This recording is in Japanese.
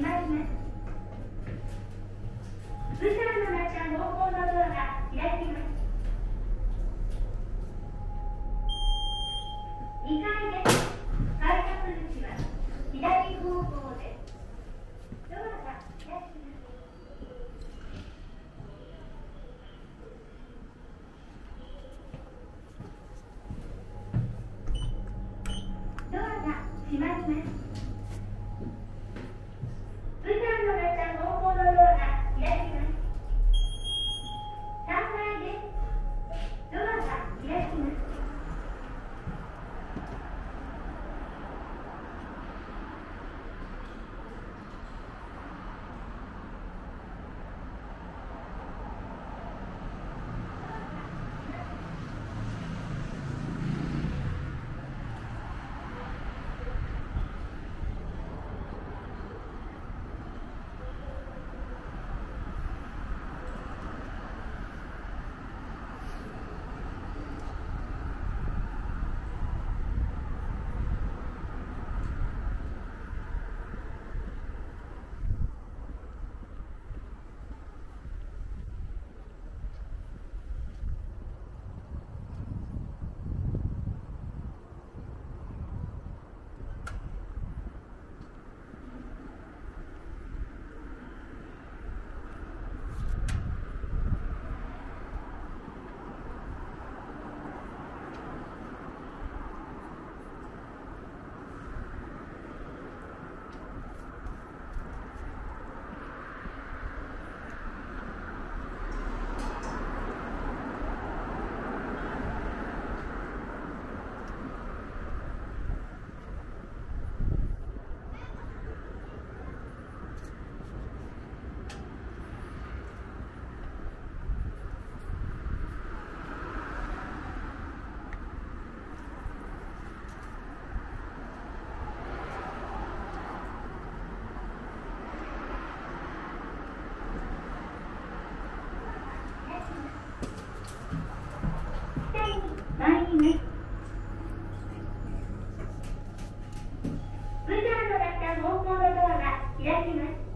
閉まりまの町はのドアが開きドアが閉まります。開きます。